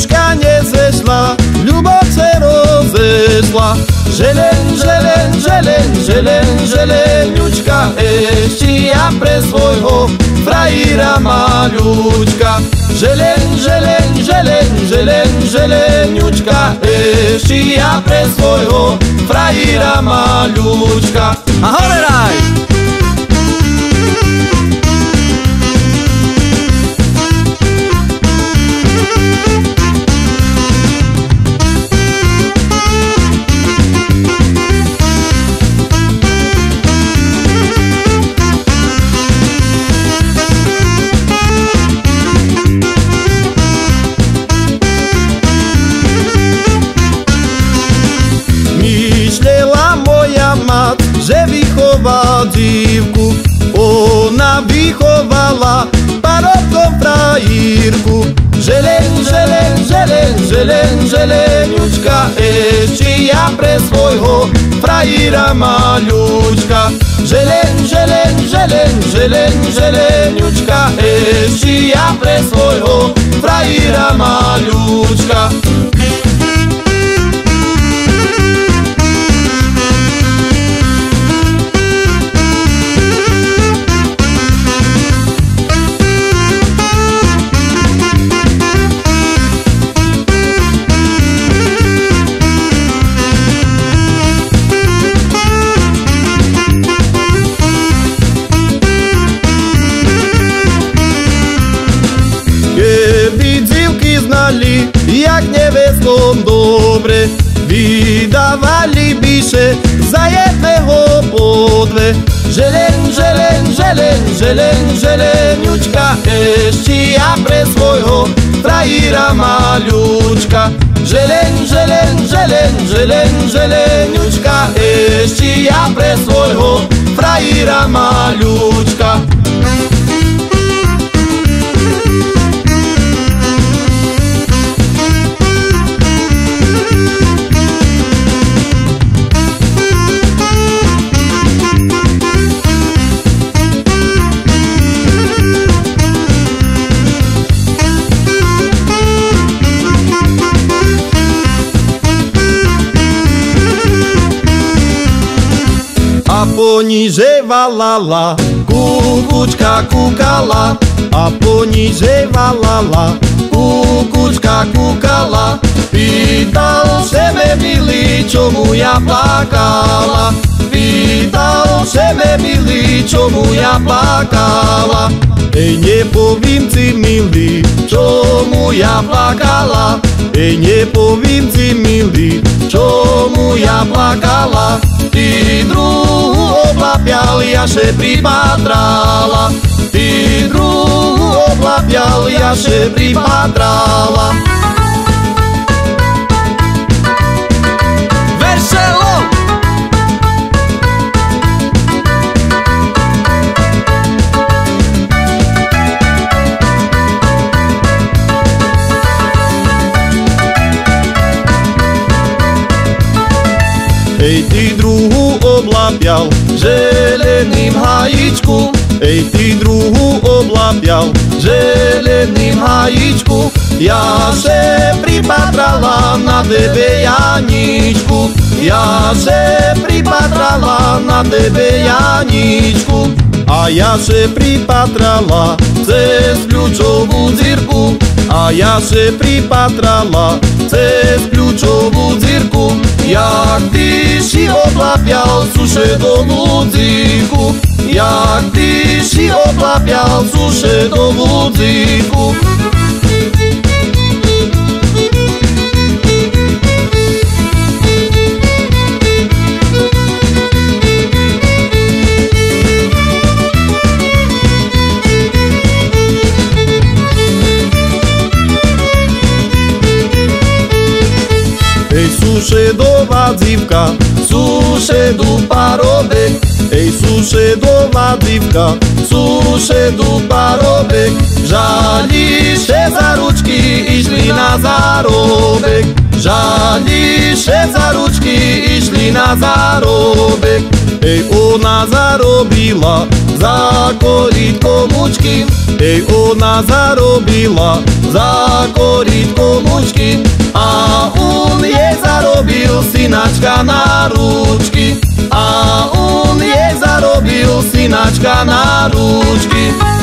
duszka nie zeszła, luboce rozeszła. Żeleń, żeleń, żeleń, żeleń, żeleniuczka, eści ja pre swojego frajera maluczka. želen, želen, żeleń, żeleń, żeleniuczka, eści ja pre swojego frajera maluczka. A chore raj! Želen, želen, želeňučka, ešte ja pre svojho frajíra maľučka. Želen, želen, želen, želen, želeňučka, ešte ja pre svojho frajíra maľučka. Znali, jak nevestom dobre, vydávali by se za jedného po dve. Želen, želen, želen, želen, želeňučka, ešte ja pre svojho frajíra maľučka. Želen, želen, želen, želen, želeňučka, ešte ja pre svojho frajíra maľučka. A poniže valala, kukučka kukala, a poniže valala, kukučka kukala. Pýtal se me milý, čomu ja plakala, pýtal se me milý, čomu ja plakala. Ej, nepovím ti milý, čomu ja plakala, ej, nepovím ti milý, čomu ja plakala. oblapjal se pripatrala Ti drugu oblapjal se pripatrala Ej, ty druhu oblapial zeleným hajíčku, ej, ty druhu oblapial zeleným hajíčku. Ja se pripatrala na tebe Janičku, ja se pripatrala na tebe Janičku. A ja se pripatrala cez kľúčovú dzirku, a ja se pripatrala cez oblapiał suszy do muzyków Jak tyś i oblapiał suszy do muzyków suszy do wadzivka sušedu parobek, ej, sušedová dzivka, sušedu parobek, žališe za ručky išli na zárobek, žališe za ručky išli na zárobek, ej, ona zarobila zakoriť komučky. Ej, ona zarobila zakoriť komučky a on je zarobil synačka na ručky a on je zarobil synačka na ručky.